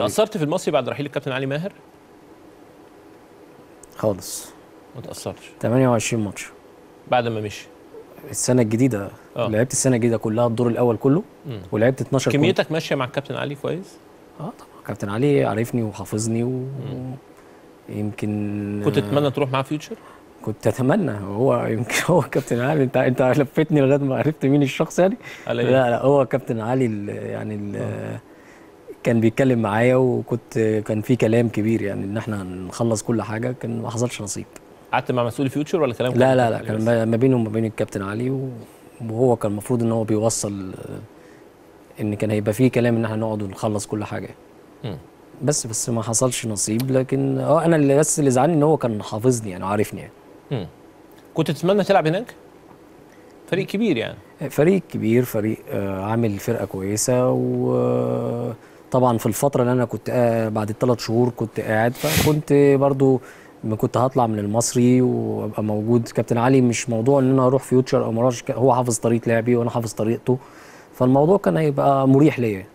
تأثرت في المصري بعد رحيل الكابتن علي ماهر؟ خالص. ما تأثرتش. 28 ماتش. بعد ما مشي. السنة الجديدة. آه. لعبت السنة الجديدة كلها الدور الأول كله. مم. ولعبت 12 كونت. كميتك ماشية مع الكابتن علي كويس؟ آه طبعا. كابتن علي عارفني وحافظني و... يمكن كنت تتمنى تروح معاه فيوتشر؟ كنت أتمنى. هو يمكن هو كابتن علي. انت انت لفتني لغاية ما عرفت مين الشخص يعني. إيه؟ لا لا هو كابتن علي ال- يعني ال كان بيتكلم معايا وكنت كان في كلام كبير يعني إن إحنا نخلص كل حاجة كان ما حصلش نصيب قعدت مع مسؤول فيوتشر ولا كلام لا لا لا كان؟ ما بينه وما بين الكابتن علي و- وهو كان المفروض إن هو بيوصل إن كان هيبقى فيه كلام إن إحنا نقعد ونخلص كل حاجة مم. بس بس ما حصلش نصيب لكن آه أنا اللي بس اللي زعلني إن هو كان حافظني يعني وعارفني يعني مم. كنت تتمنى تلعب هناك فريق كبير يعني فريق كبير فريق آه، عامل فرقة كويسة وطبعا في الفترة اللي أنا كنت بعد الثلاث شهور كنت قاعد فكنت برضو ما كنت هطلع من المصري وأبقى موجود. كابتن علي مش موضوع إن أنا أروح فيوتشر أو أروحش هو حافظ طريقه لعبي وأنا حافظ طريقته فالموضوع كان هيبقى مريح ليا.